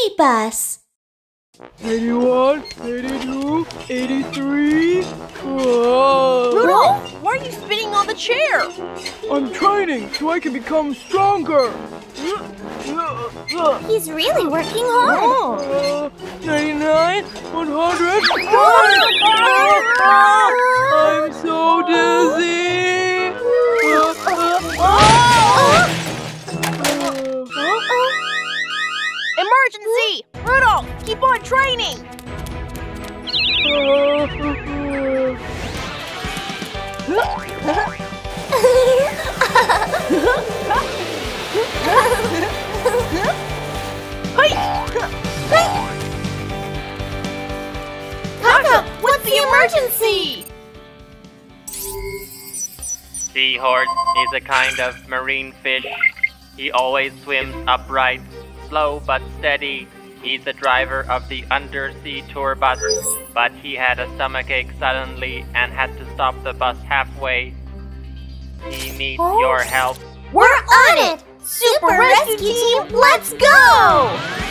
ski bus. 81, 82, 83. Whoa. Rudolph, why are you spinning on the chair? I'm training so I can become stronger. He's really working hard. Uh, 99, 100. I'm so dizzy. Emergency! Rudolph, keep on training! Papa, what's the emergency? Seahorse is a kind of marine fish. He always swims upright, slow but steady. He's the driver of the undersea tour bus, but he had a stomachache suddenly and had to stop the bus halfway. He needs Oh. your help. We're on it! Super Rescue Team, let's go!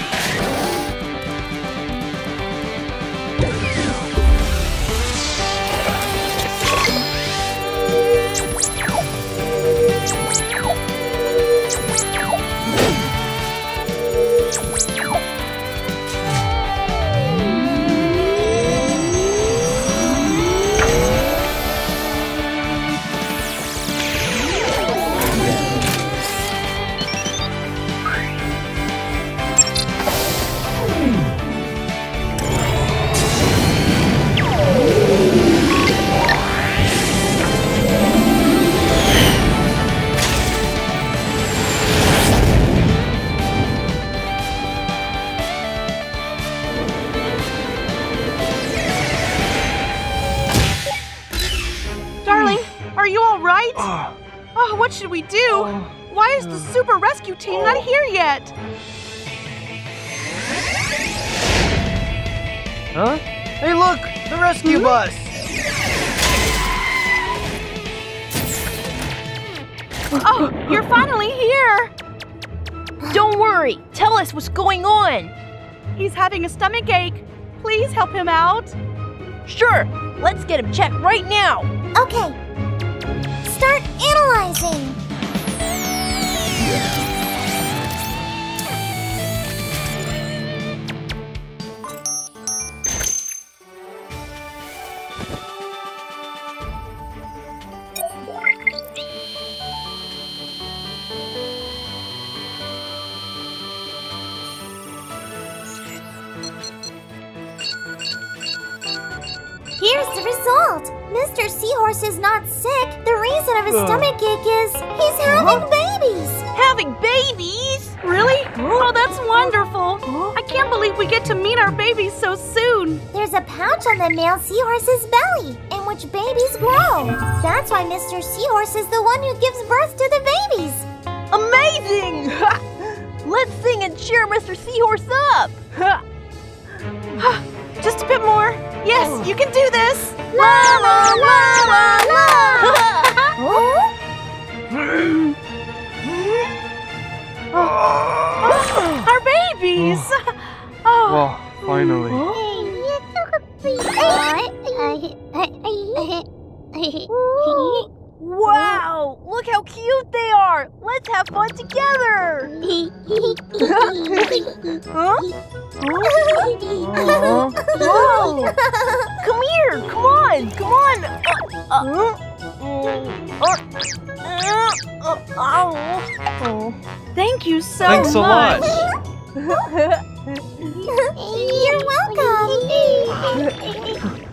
Team not oh. here yet? Huh? Hey, look! The rescue hmm? bus! Oh, you're finally here! Don't worry, tell us what's going on. He's having a stomach ache. Please help him out. Sure, let's get him checked right now. Okay. Start analyzing. Here's we get to meet our babies so soon. There's a pouch on the male seahorse's belly in which babies grow. That's why Mr. Seahorse is the one who gives birth to the babies. Amazing! Let's sing and cheer Mr. Seahorse up. Just a bit more. Yes, oh. you can do this. La la la la la. Oh, our babies. Oh. Oh, Well, finally. wow! Look how cute they are. Let's have fun together. Huh? Whoa! Come here! Come on! Come on! Uh, uh, oh. Thank you so Thanks a lot. You're welcome.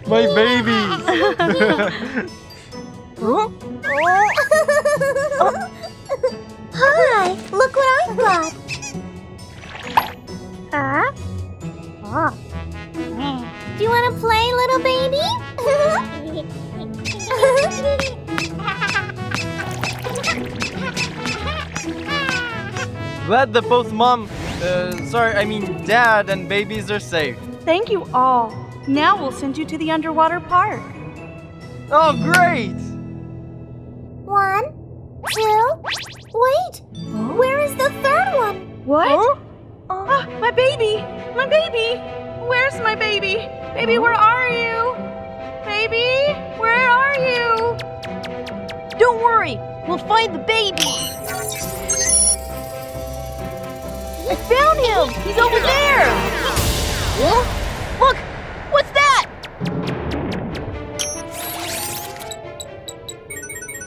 My baby! Hi, look what I got. Uh, huh? Oh. Do you want to play, little baby? Glad that both mom, uh, sorry, I mean dad and babies are safe. Thank you all. Now we'll send you to the underwater park. Oh, great! One, two. Wait, where is the third one? What? Oh. Ah, my baby! My baby! Where's my baby? Baby, where are you? Baby, where are you? Don't worry, we'll find the baby. I found him! He's over there! Huh? Look! What's that?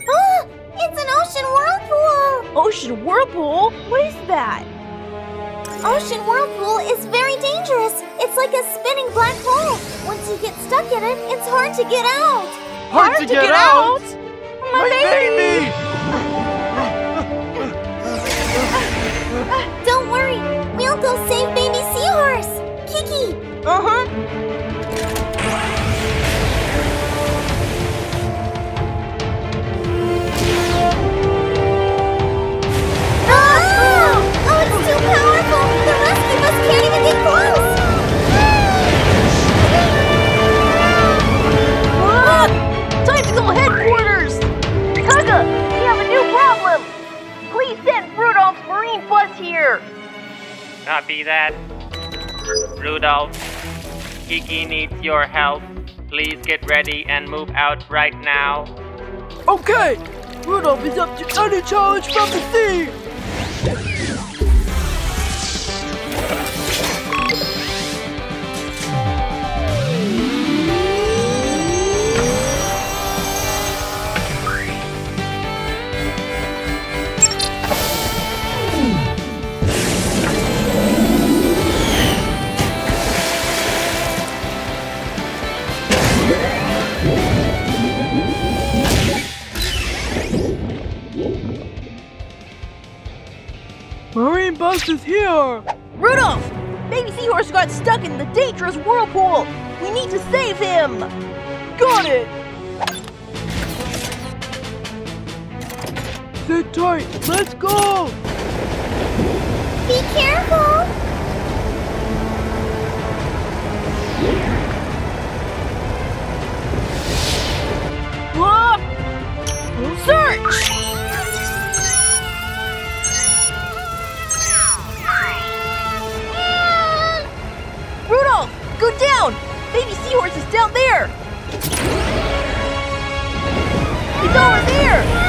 Ah, it's an ocean whirlpool! Ocean whirlpool? What is that? Ocean whirlpool is very dangerous. It's like a spinning black hole. Once you get stuck in it, it's hard to get out. Hard, to, get, out. My, My baby! baby! Go save baby seahorse. Kiki, Uh-huh. Ah! Oh, it's too powerful! The rescue bus can't even get close! Look! Time to go headquarters! Kaka, we have a new problem! Please send Rudolph's marine bus here! Copy that. Rudolph, Kiki needs your help. Please get ready and move out right now. Okay, Rudolph is up to any challenge from the sea. Bus is here. Rudolph! Baby Seahorse got stuck in the dangerous whirlpool! We need to save him! Got it. Sit tight. Let's go. Be careful! Ah! Search! Down! Baby Seahorse is down there! It's over there!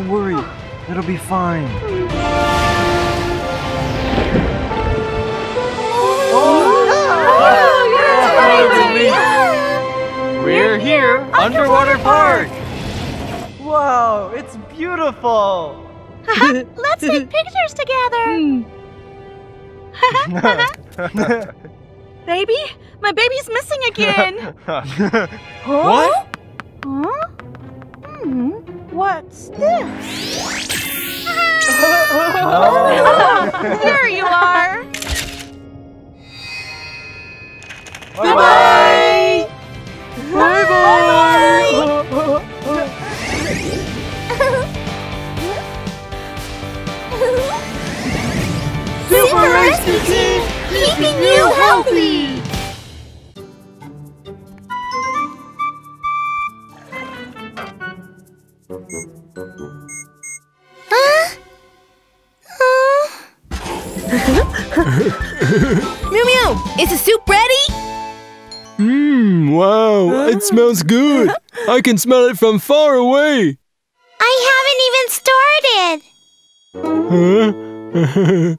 Don't worry. It'll be fine. Oh, We're here, underwater park. Wow, it's beautiful. let's take pictures together. Baby? My baby's missing again! what? Huh? Hmm. What's this? Oh, there you are! Bye bye. Bye bye. Super Rescue Team, keeping you healthy! Miumiu! Is the soup ready? Mmm, Wow, it smells good. I can smell it from far away. I haven't even started. Huh?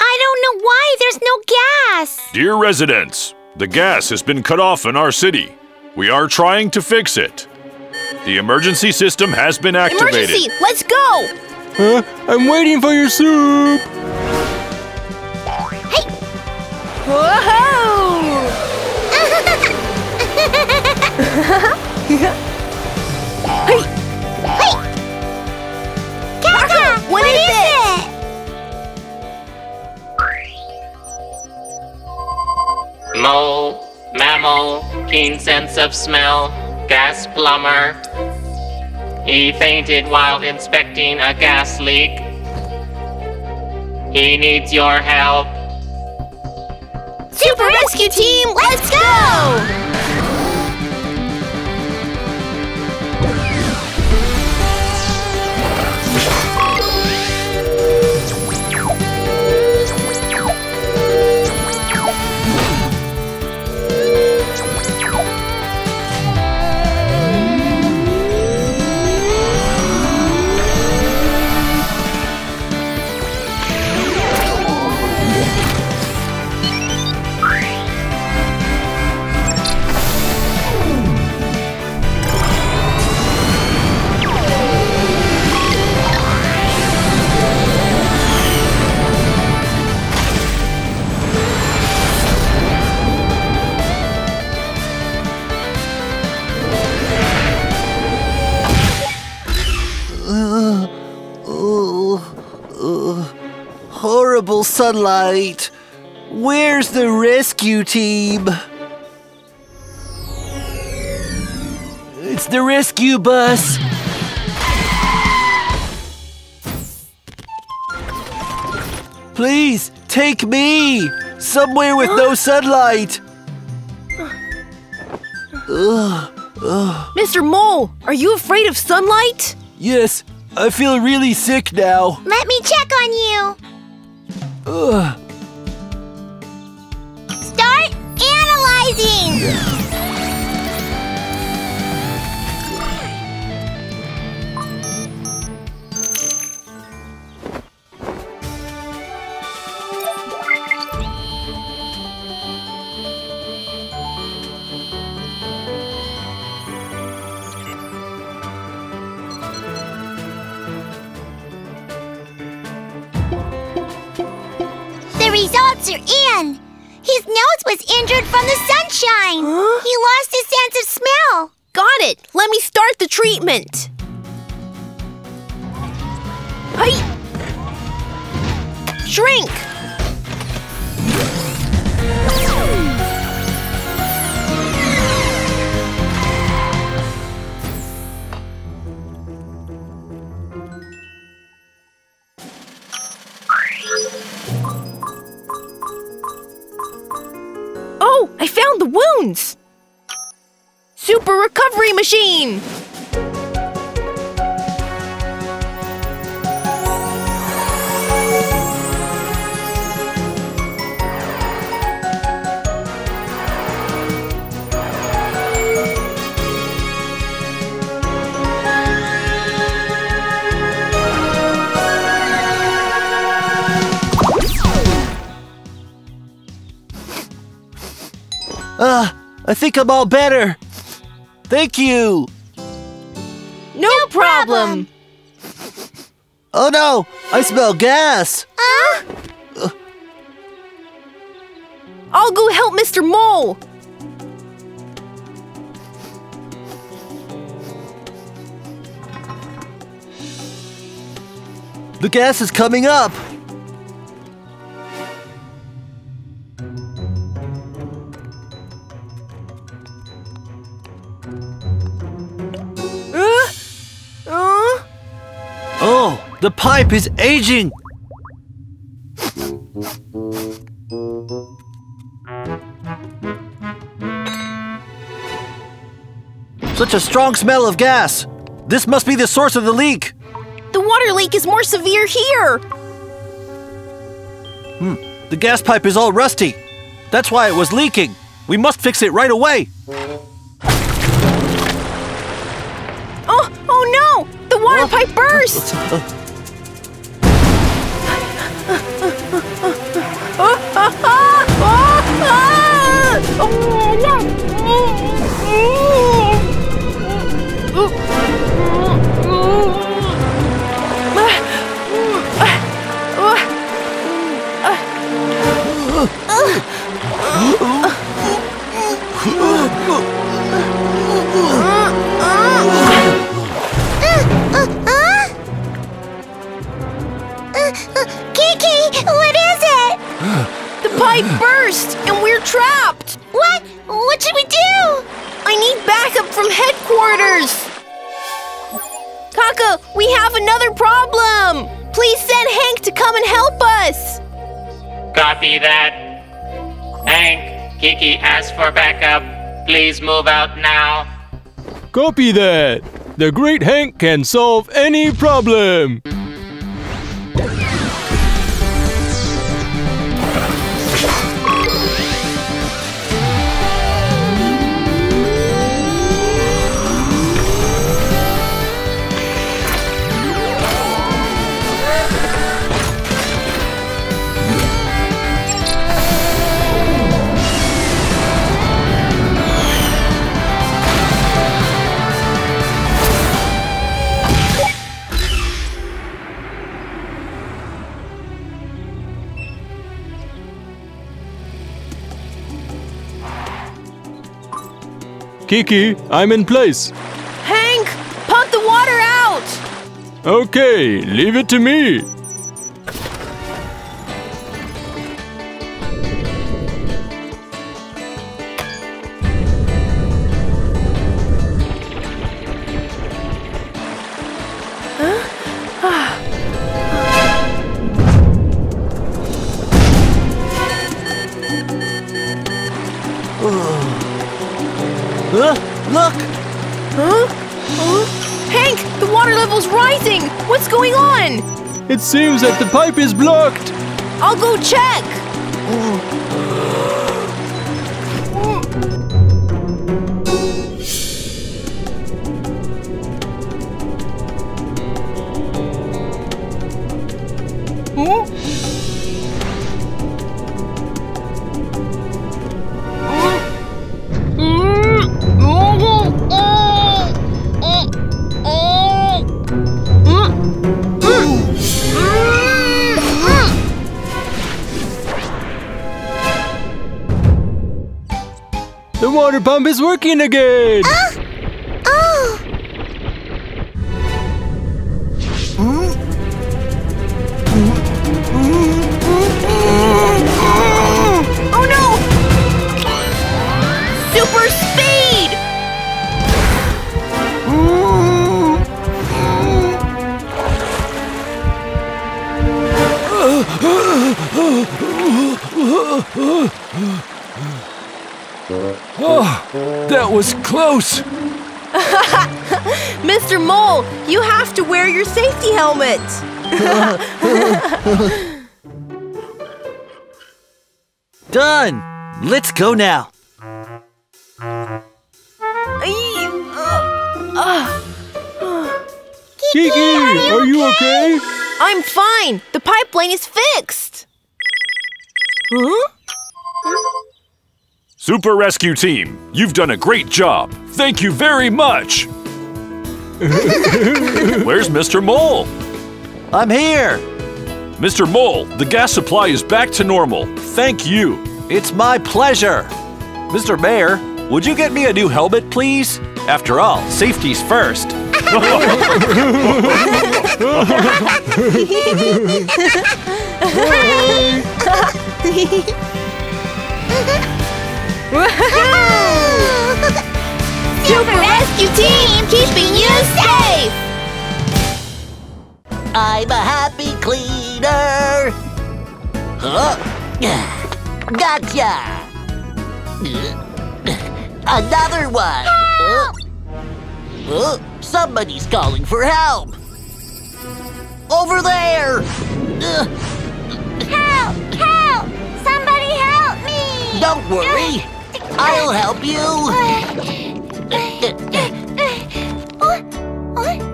I don't know why there's no gas. Dear residents, the gas has been cut off in our city. We are trying to fix it. The emergency system has been activated. Emergency! Let's go! Huh? I'm waiting for your soup. Hey! Whoa! Hey! Hey! Kaka, what is it? Mole, mammal, keen sense of smell, gas plumber. He fainted while inspecting a gas leak. He needs your help. Super Rescue Team, let's go! Sunlight. Where's the rescue team? It's the rescue bus. Please, take me! Somewhere with no sunlight! Ugh, ugh. Mr. Mole, are you afraid of sunlight? Yes, I feel really sick now. Let me check on you. Ugh. Start analyzing. Injured from the sunshine. He lost his sense of smell. Got it! Let me start the treatment! Hey! Shrink! Super recovery machine! Ah, I think I'm all better. Thank you. No, problem. Oh no, I smell gas. I'll go help Mr. Mole. The gas is coming up. The pipe is aging. Such a strong smell of gas. This must be the source of the leak. the water leak is more severe here. Hmm, the gas pipe is all rusty. That's why it was leaking. We must fix it right away. Oh, oh no! The water pipe burst! Uh, uh, uh, Kiki, pipe burst and we're trapped! What? What should we do? I need backup from headquarters! Kaka, we have another problem! Please send Hank to come and help us! Copy that. Hank, Kiki asked for backup. Please move out now. Copy that. The great Hank can solve any problem. Kiki, I'm in place. Hank, pump the water out! Okay, leave it to me. Seems that the pipe is blocked. I'll go check! Pump is working again. Oh, safety helmet! Done! Let's go now. Uh, uh. Kiki, are you okay? I'm fine! The pipeline is fixed! Huh? Super Rescue Team, you've done a great job. Thank you very much. Where's Mr. Mole? I'm here. Mr. Mole, the gas supply is back to normal. Thank you. It's my pleasure. Mr. Mayor, would you get me a new helmet, please? After all, safety's first. Super Rescue Team keeping you safe! I'm a happy cleaner. Huh? Gotcha. Another one. Huh? Huh? Somebody's calling for help. Over there. Help! Help! Somebody help me! Don't worry. Uh, I'll help you. Uh,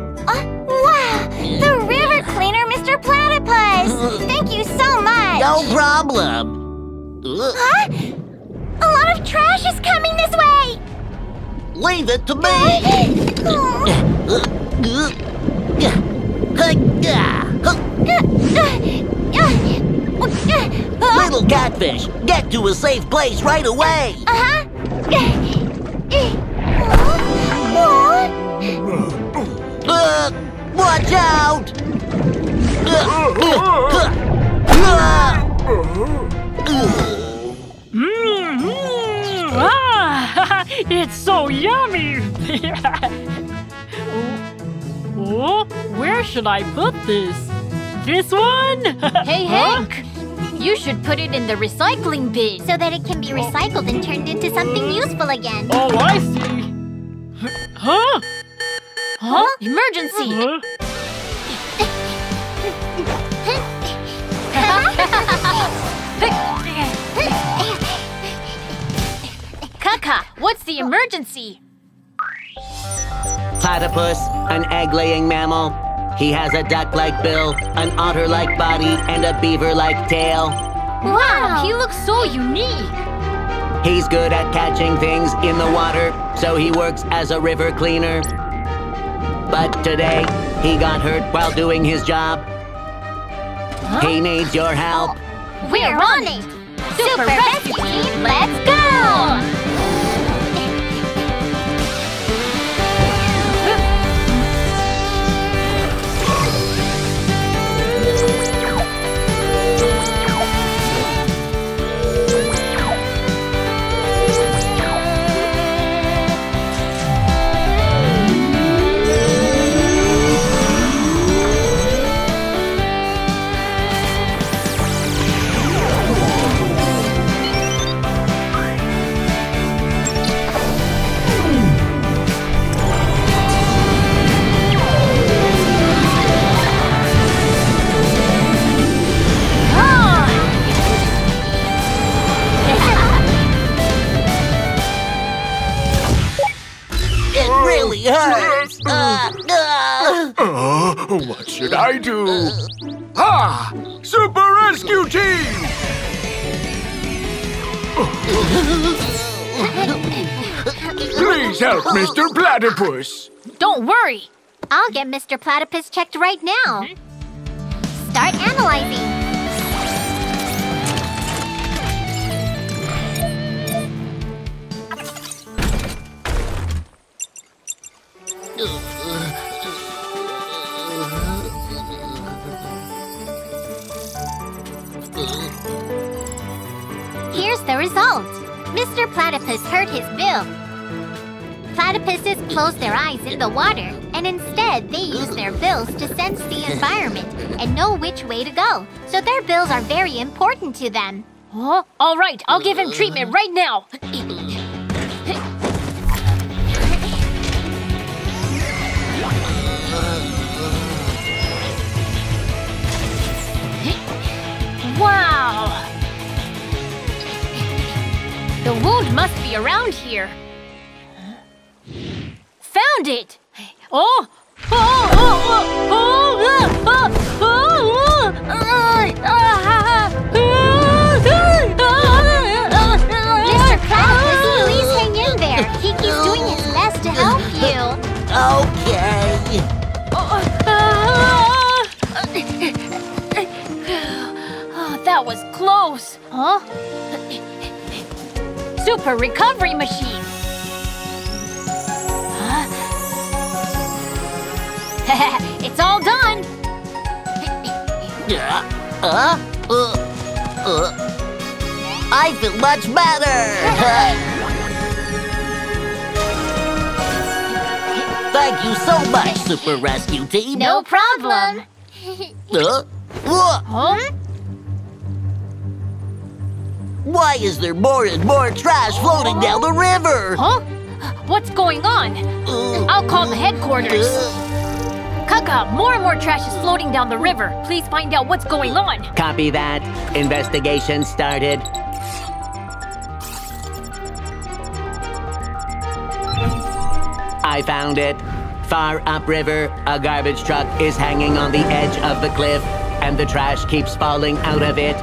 Wow! The river cleaner, Mr. Platypus! Thank you so much! No problem. Uh, Huh? A lot of trash is coming this way! Leave it to me. Little catfish, get to a safe place right away. Uh-huh. Uh, watch out! Ah, it's so yummy! oh, where should I put this? This one? Hey, Huh? Hank! You should put it in the recycling bin. So that it can be recycled and turned into something useful again. Oh, I see. Huh? Huh? huh? Emergency! Huh? Kaka, what's the emergency? Platypus, an egg-laying mammal. He has a duck-like bill, an otter-like body, and a beaver-like tail. Wow, he looks so unique. He's good at catching things in the water, so he works as a river cleaner. But today, he got hurt while doing his job. He needs your help. We're on it! Super Rescue Team, let's go! Should I do? Ah! Super Rescue Team! Please help Mr. Platypus! Don't worry! I'll get Mr. Platypus checked right now. Start analyzing. Here's the result. Mr. Platypus hurt his bill. Platypuses close their eyes in the water, and instead they use their bills to sense the environment and know which way to go. So their bills are very important to them. Oh, all right, I'll give him treatment right now. Wow! The wound must be around here. Found it! Oh! Oh! Oh! Oh! Oh! Oh! Oh! Mr. Platypus, please hang in there. Kiki's doing his best to help you. Okay. Oh, that was close. Huh? Super recovery machine. Huh? it's all done. Uh, uh, uh, uh. I feel much better. Thank you so much, Super Rescue Team. No problem. Uh, uh, Huh? Why is there more and more trash floating down the river? Huh? What's going on? Uh, I'll call the headquarters. Uh, Kaka, more and more trash is floating down the river. Please find out what's going on. Copy that. Investigation started. I found it. Far upriver, a garbage truck is hanging on the edge of the cliff, and the trash keeps falling out of it.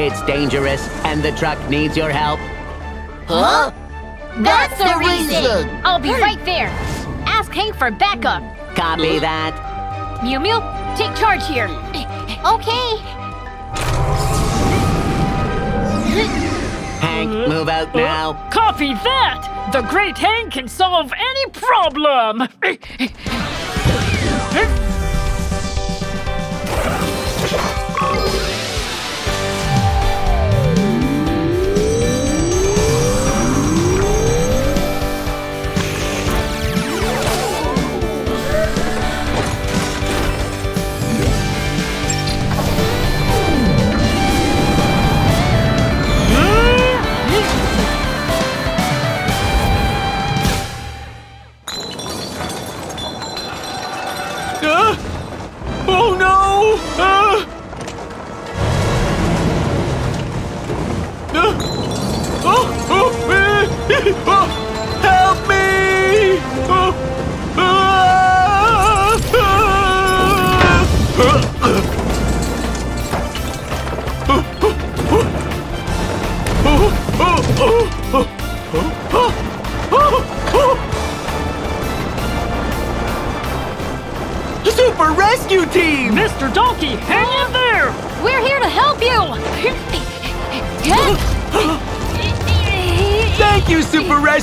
It's dangerous, and the truck needs your help. Huh? That's the reason! I'll be right there. Ask Hank for backup. Copy that. Miumiu, take charge here. Okay. Hank, move out now. Copy that! The Great Hank can solve any problem! oh, help me! Oh,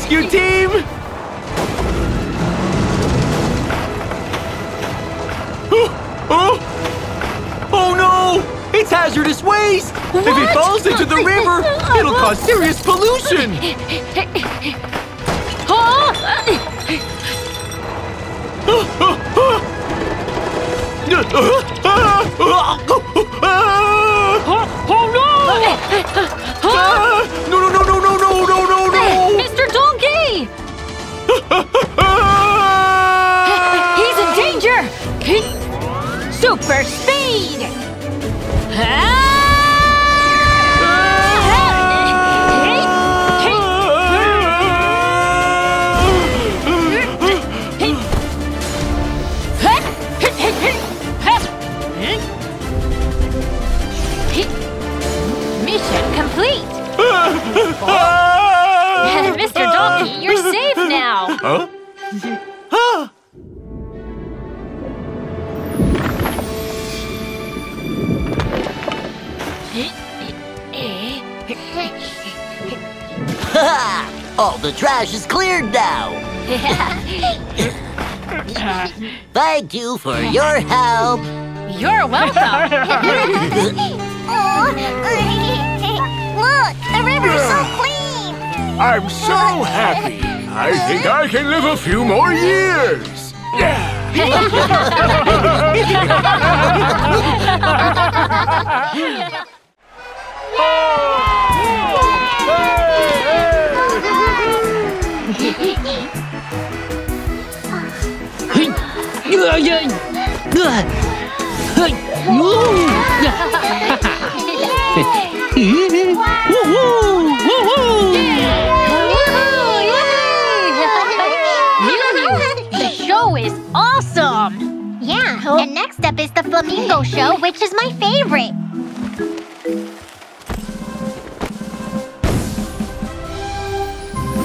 Rescue Team! Oh, oh no! It's hazardous waste! If it falls into the river, it'll cause serious pollution! Thank you for your help. You're welcome. Oh, look, the river's so clean. I'm so happy. I think I can live a few more years. Oh! The show is awesome! Yeah, and next up is the Flamingo Show, which is my favorite.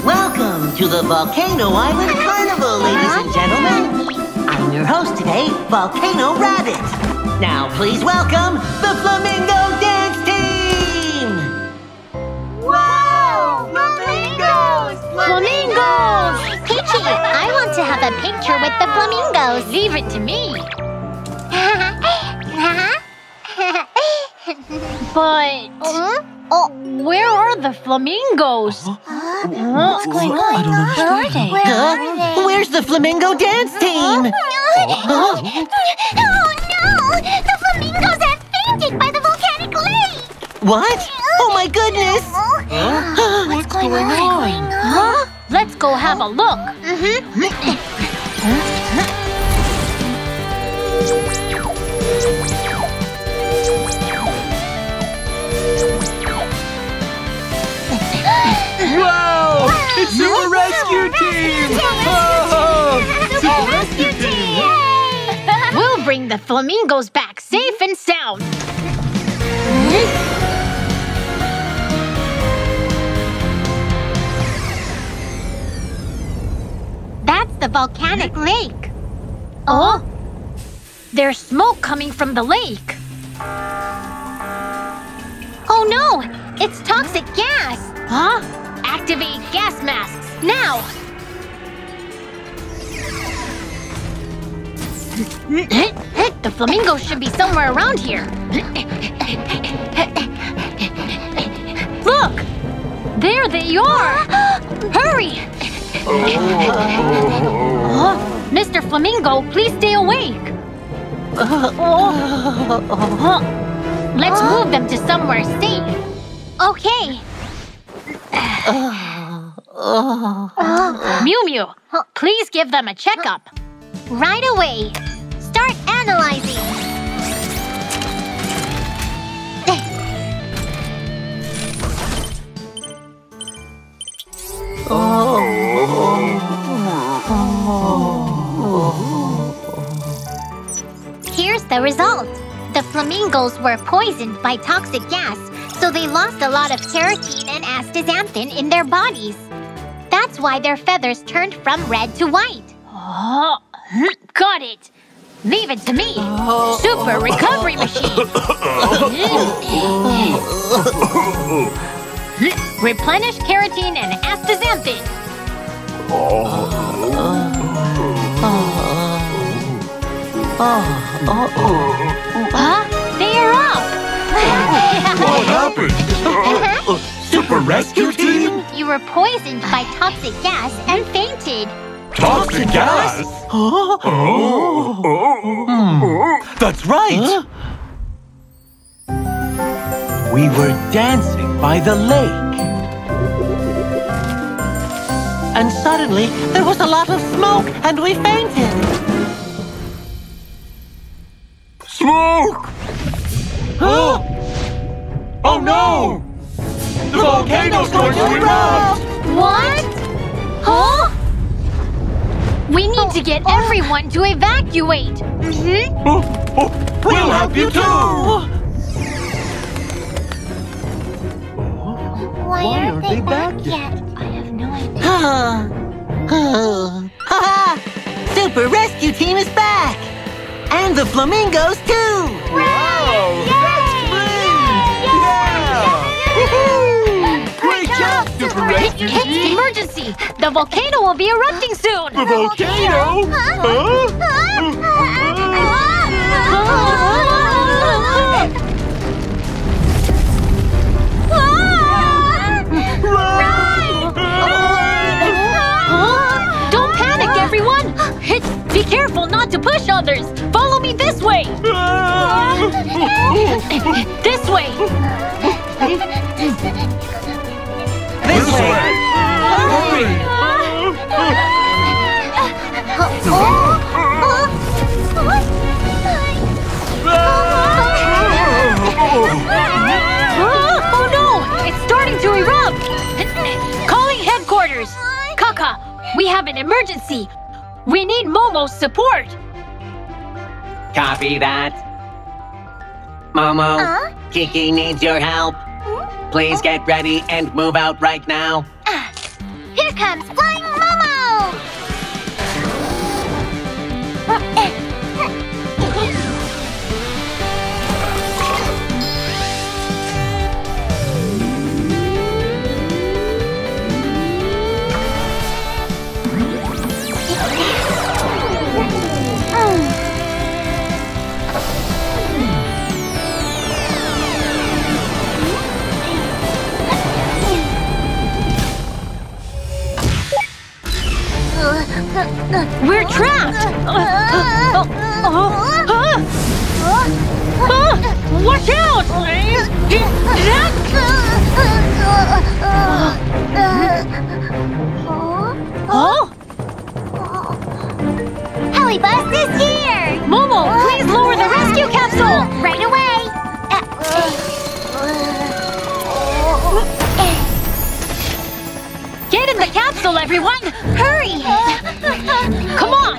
Welcome to the Volcano Island Carnival, ladies and gentlemen. I'm your host today, Volcano Rabbit. Now, please welcome the Flamingo Dance Team! Whoa! Flamingos! Flamingos! Peachy, I want to have a picture with the flamingos. Leave it to me. But hmm? Oh, where are the flamingos? what's going on? I don't understand. Where Huh? are they? Where's the Flamingo Dance Team? Oh, oh no! The flamingos have fainted by the volcanic lake! What? Oh my goodness! What's, going, on? Huh? Let's go have a look. Whoa! Mm-hmm. It's flamingos back safe and sound. That's the volcanic lake. Oh? There's smoke coming from the lake. Oh no! It's toxic gas! Huh? Activate gas masks now! The flamingos should be somewhere around here. Look! There they are! Hurry! Mr. Flamingo, please stay awake. Let's move them to somewhere safe. Okay. Miumiu, please give them a checkup. Right away. Start analyzing. Here's the result. The flamingos were poisoned by toxic gas, so they lost a lot of carotene and astaxanthin in their bodies. That's why their feathers turned from red to white. Oh. Got it. Leave it to me. Super recovery machine. Replenish carotene and astaxanthin. Huh? They are up. What happened? Uh-huh. Super rescue team? You were poisoned by toxic gas and fainted. Toxic gas? Huh? Hmm. That's right! We were dancing by the lake. And suddenly, there was a lot of smoke and we fainted. Smoke! Huh? Oh no! The volcano's going to erupt! What? Huh? We need to get everyone to evacuate. Mm-hmm. We'll help you too! Why, Why aren't aren't they they back back yet? I have no idea. Ha ha! Super Rescue Team is back! And the flamingos too! Wow! That's job, Super Emergency! The volcano will be erupting soon! The volcano? Huh? Huh? Don't panic, everyone! Be careful not to push others! Follow me this way! Ah! this way! This way! Hurry! Oh no! It's starting to erupt! Calling headquarters! Kaka, we have an emergency! We need Momo's support! Copy that. Momo, Kiki needs your help. Please get ready and move out right now. Ah, here comes Flying Momo! We're trapped! Uh, uh, uh, uh, watch out! Helibus is here! Momo, please lower the rescue capsule! Right away! Capsule, everyone! Hurry! Come on,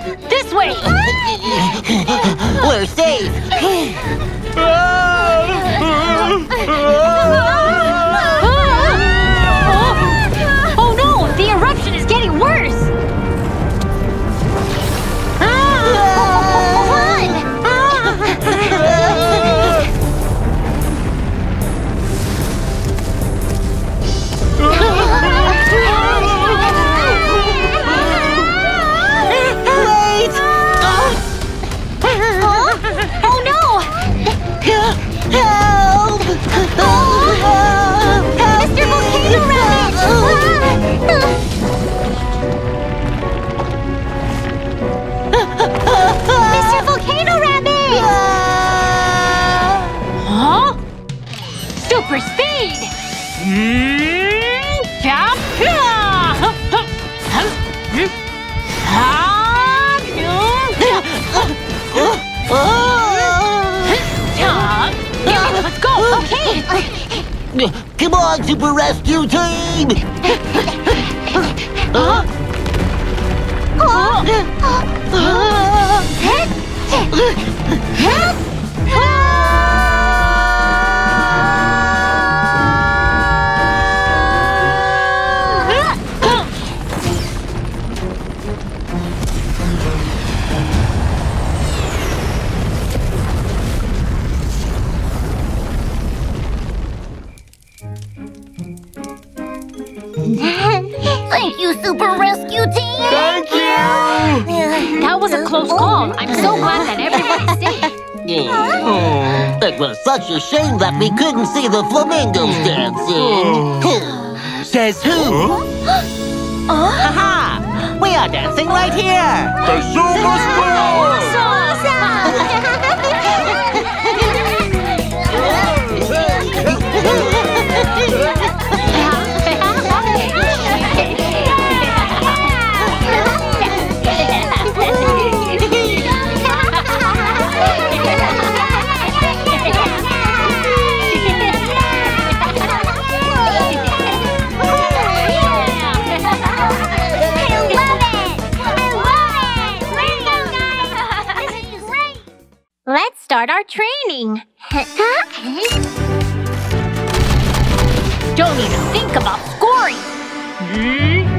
On, Super Rescue Team! Thank That was a close call. I'm so glad that everybody's safe. Yeah. It was such a shame that we couldn't see the flamingos dancing. Oh. Says who? Haha! We are dancing right here! The show must start our training. Don't even think about scoring. Hmm?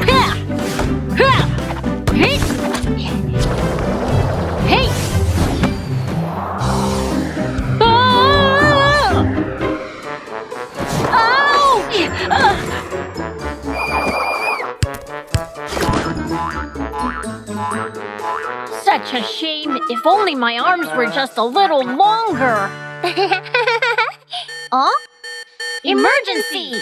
Such a shame. If only my arms were just a little longer. oh? Emergency!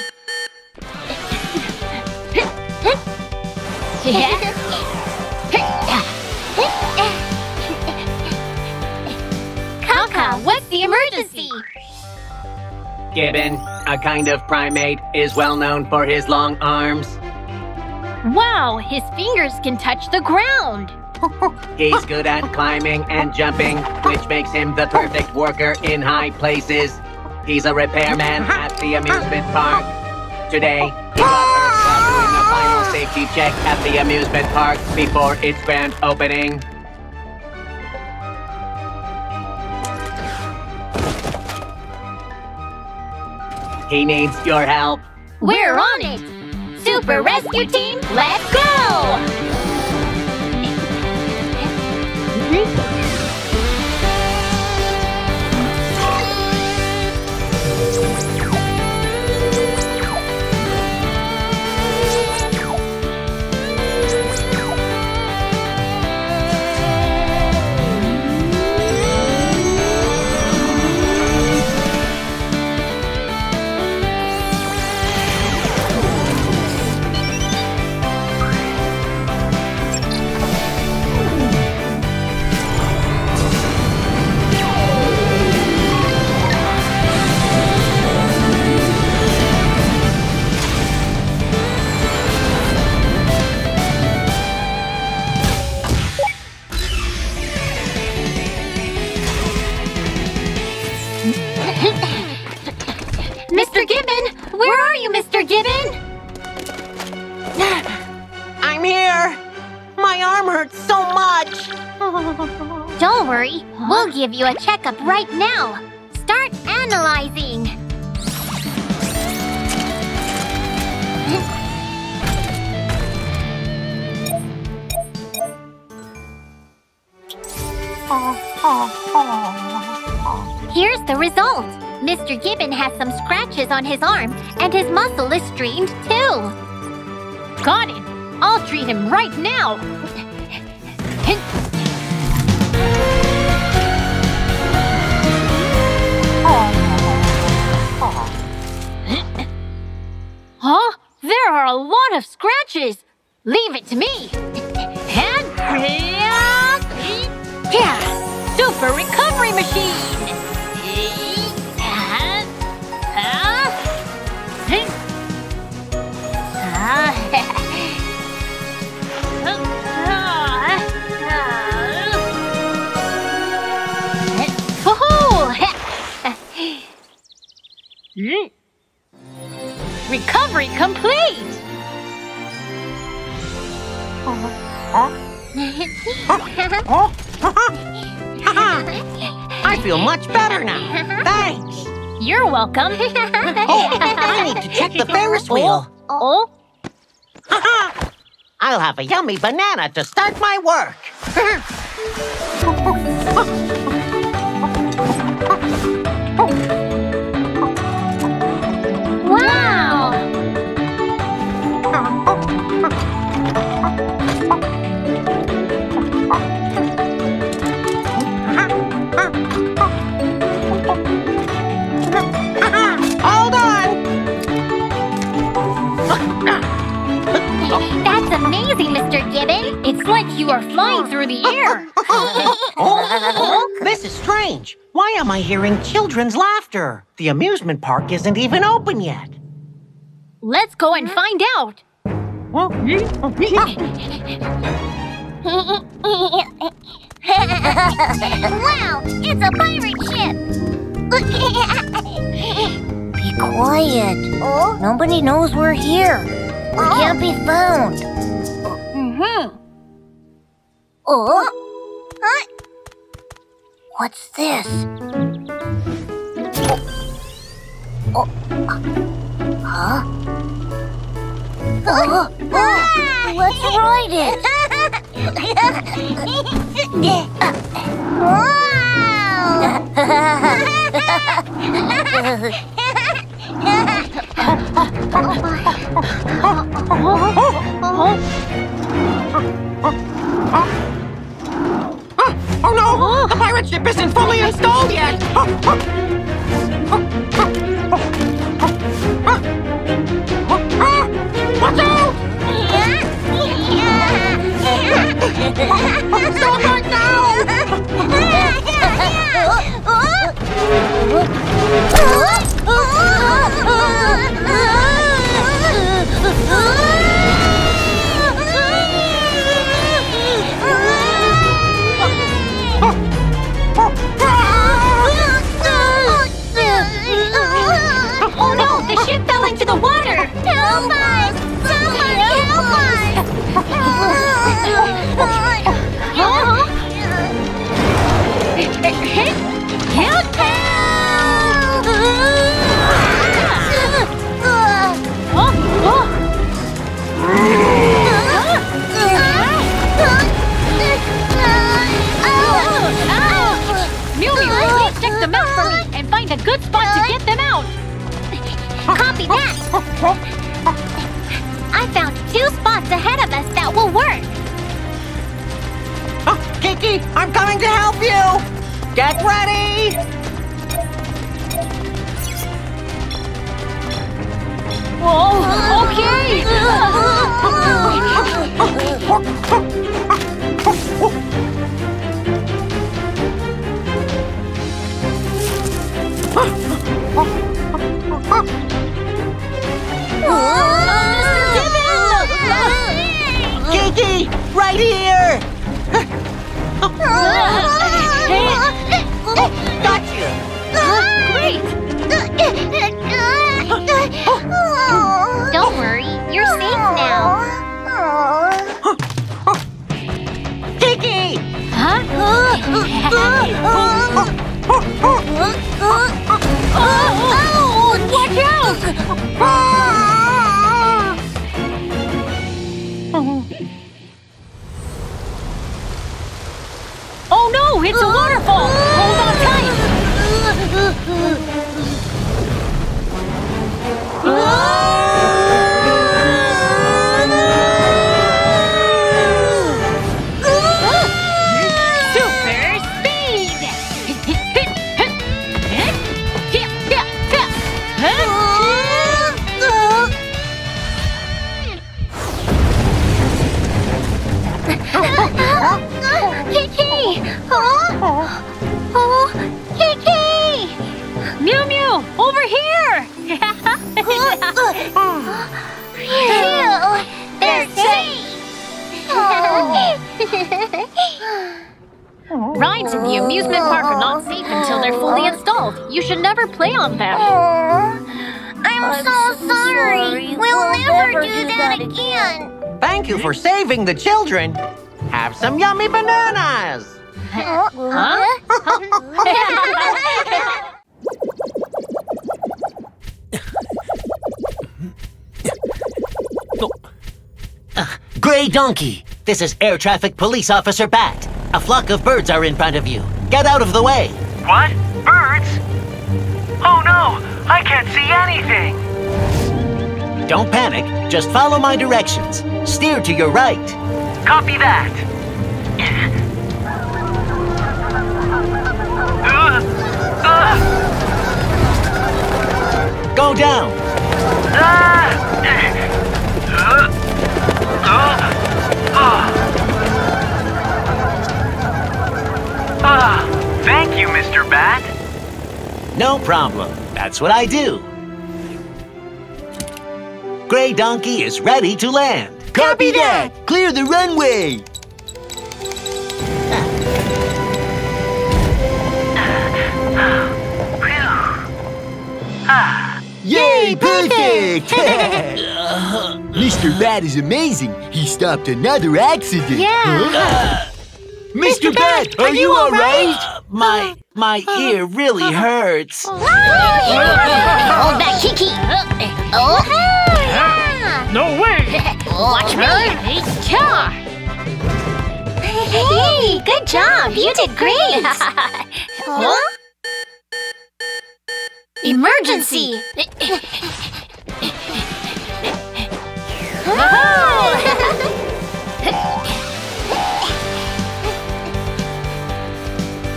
Kaka, what's the emergency? Gibbon, a kind of primate, is well known for his long arms. Wow, his fingers can touch the ground. He's good at climbing and jumping, which makes him the perfect worker in high places. He's a repairman at the amusement park. Today, he got hurt doing a final safety check at the amusement park before its grand opening. He needs your help. We're on it! Super Rescue Team, let's go! Mr. Mr. Gibbon? I'm here! My arm hurts so much! Don't worry, we'll give you a checkup right now. Start analyzing. Here's the result. Mr. Gibbon has some scratches on his arm, and his muscle is strained too. Got it. I'll treat him right now. Huh? There are a lot of scratches. Leave it to me. And yeah, super recovery machine. Mm. Recovery complete! I feel much better now. Thanks. You're welcome. oh, I need to check the Ferris wheel. Oh, oh. I'll have a yummy banana to start my work. amazing, Mr. Gibbon. It's like you are flying through the air. Oh, this is strange. Why am I hearing children's laughter? The amusement park isn't even open yet. Let's go and find out. wow, it's a pirate ship. Be quiet. Oh? Nobody knows we're here. We can't be found. Mm-hmm. Oh? Huh? What's this? Oh. Huh? Oh, oh, let's ride it. Oh no! The pirate ship isn't fully installed yet! Watch out! Fell into the water! Help us! To help you! Get ready! Oh, okay. Kiki, right here! Got you! Great. Don't worry, you're safe now. Kiki! it's a waterfall! Children. Have some yummy bananas. Huh? Gray Donkey, this is Air Traffic Police Officer Bat. A flock of birds are in front of you. Get out of the way. What? Birds? Oh no! I can't see anything! Don't panic. Just follow my directions. Steer to your right. Copy that! Uh, uh, Go down. Ah, thank you, Mr. Bat. No problem. That's what I do. Gray Donkey is ready to land. Copy that! Clear the runway! Yay, perfect! Mr. Bat is amazing. He stopped another accident. Yeah. Mr. Bat, are you all right? Uh, my my ear really uh-huh. hurts. Oh, Hold that, Kiki. Uh, uh, oh, yeah. No way! Watch me. Yeah! Hey, good job. You did great. huh? Emergency.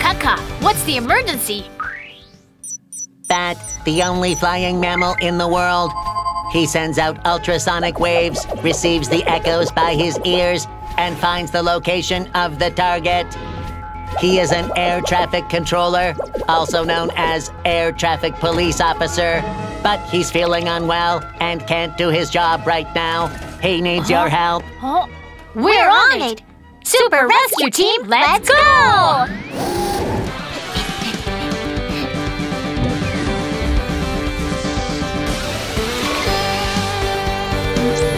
Kaka, what's the emergency? Bat, the only flying mammal in the world. He sends out ultrasonic waves, receives the echoes by his ears, and finds the location of the target. He is an air traffic controller, also known as air traffic police officer, but he's feeling unwell and can't do his job right now. He needs your uh-huh. help. Huh? We're on it. Super Rescue Team, let's go! Mr.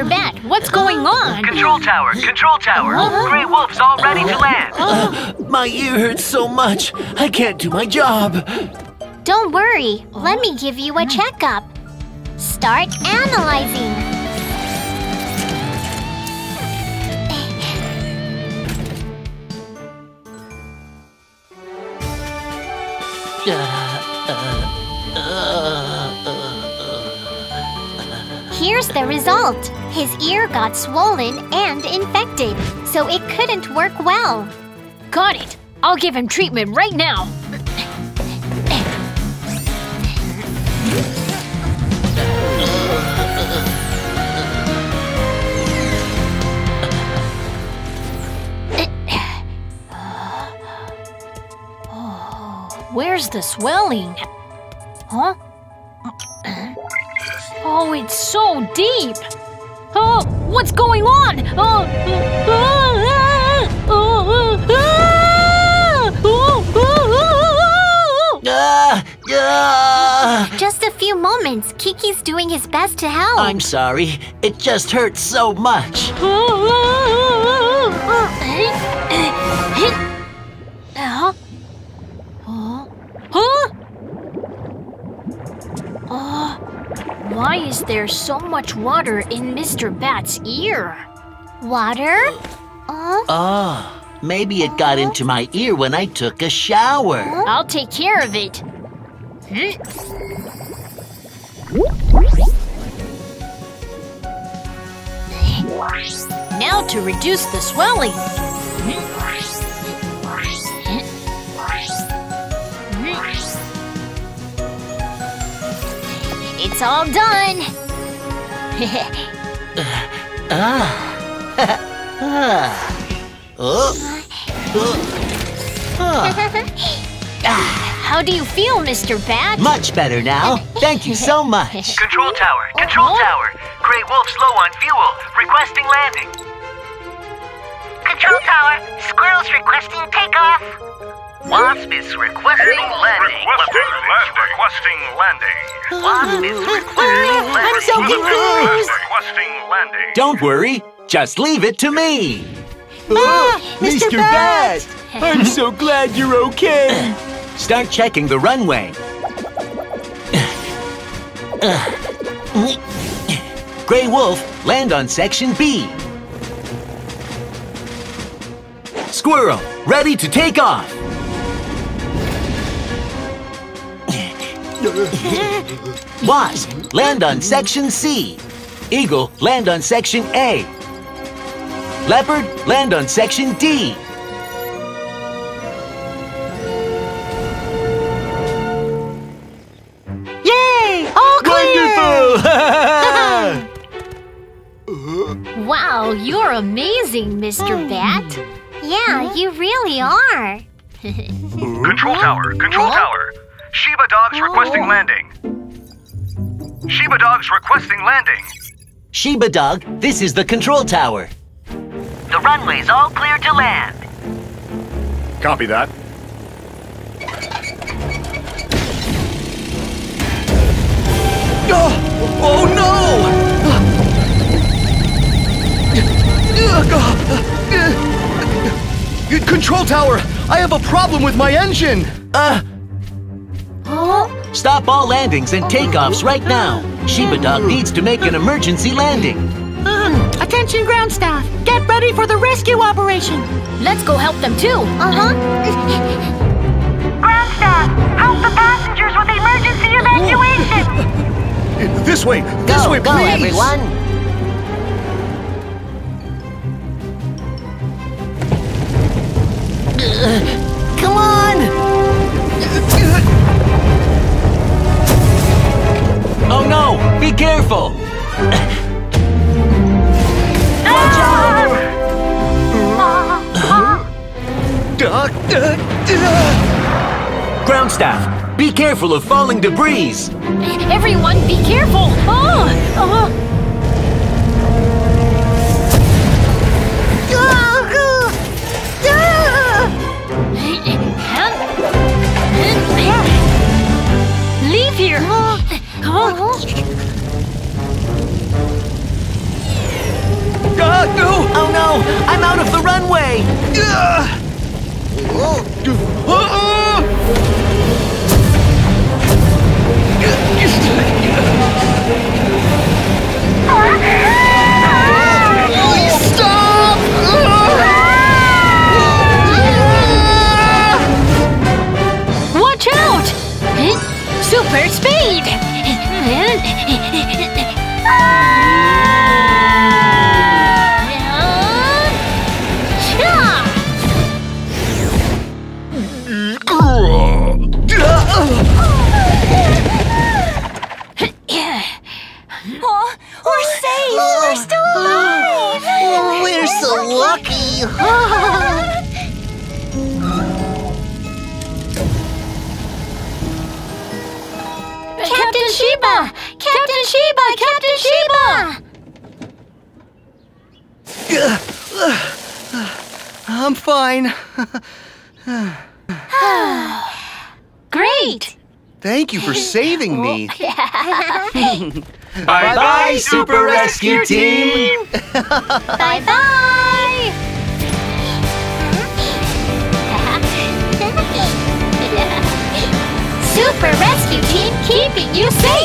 Mr. Bat, what's going on? Control tower, control tower. Grey Wolf's all ready to land. My ear hurts so much, I can't do my job. Don't worry. Let me give you a checkup. Start analyzing. Here's the result. His ear got swollen and infected, so it couldn't work well. Got it. I'll give him treatment right now. Where's the swelling? Huh? Oh, it's so deep. Oh, what's going on? Oh, Ah, ah. Just a few moments. Kiki's doing his best to help. I'm sorry. It just hurts so much. Huh? Why is there so much water in Mr. Bat's ear? Water? Uh, Ah, Maybe it got into my ear when I took a shower. I'll take care of it. Now to reduce the swelling. It's all done. How do you feel, Mr. Bat? Much better now. Thank you so much. Control tower, control tower. Grey Wolf's low on fuel, requesting landing. Control tower, Squirrel's requesting takeoff. Wasp is requesting landing. Requesting landing. Requesting landing. Wasp is requesting landing. I'm so confused. Requesting landing. Don't worry, just leave it to me. Oh, Mr. Bat! I'm so glad you're okay. Start checking the runway. Grey Wolf, land on section B. Squirrel, ready to take off. Wasp, land on section C. Eagle, land on section A. Leopard, land on section D. Yay! All clear! Wow, you're amazing, Mr. Bat. Yeah, hmm. you really are. Control tower. Control tower. Shiba dogs requesting landing. Shiba dogs requesting landing. Shiba Dog, this is the control tower. The runway's all clear to land. Copy that. Oh, oh no! Control tower, I have a problem with my engine. Uh. Stop all landings and takeoffs right now. Shiba Dog needs to make an emergency landing. Attention ground staff, get ready for the rescue operation. Let's go help them too. Uh-huh. Ground staff, help the passengers with emergency evacuation. This way, this Go, way, go, please. everyone. Come on! Oh no! Be careful! Watch Duck, duck, duck. Ground staff, be careful of falling debris. Everyone, be careful. Oh, oh. Leave Bye-bye, Super Rescue Team! Bye bye. Super Rescue Team keeping you safe.